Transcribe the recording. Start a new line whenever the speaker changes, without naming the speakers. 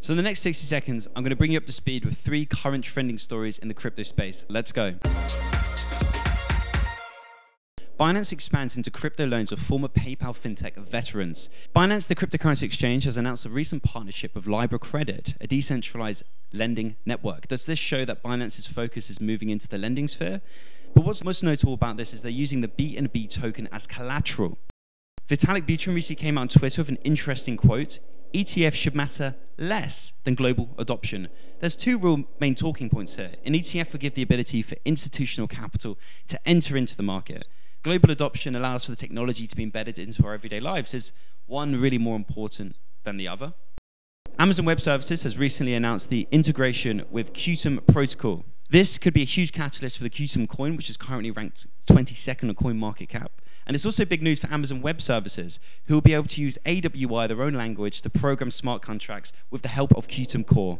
So in the next 60 seconds, I'm going to bring you up to speed with three current trending stories in the crypto space. Let's go. Binance expands into crypto loans of former PayPal fintech veterans. Binance, the cryptocurrency exchange, has announced a recent partnership with Libra Credit, a decentralized lending network. Does this show that Binance's focus is moving into the lending sphere? But what's most notable about this is they're using the BNB token as collateral. Vitalik Buterin recently came out on Twitter with an interesting quote. ETF should matter less than global adoption. There's two real main talking points here. An ETF will give the ability for institutional capital to enter into the market global adoption allows for the technology to be embedded into our everyday lives. Is one really more important than the other? Amazon Web Services has recently announced the integration with Qtum Protocol. This could be a huge catalyst for the Qtum coin, which is currently ranked 22nd on CoinMarketCap. And it's also big news for Amazon Web Services, who will be able to use AWI, their own language, to program smart contracts with the help of Qtum Core.